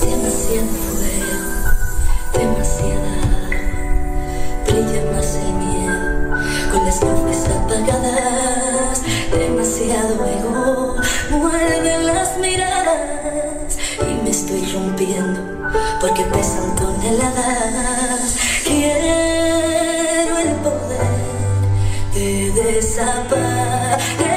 Demasiado fuego, demasiada brilla Marcel Miel con las nubes apagadas. Demasiado ego mueve las miradas. Y me estoy rompiendo porque pesan toneladas. Quiero el poder de desaparecer.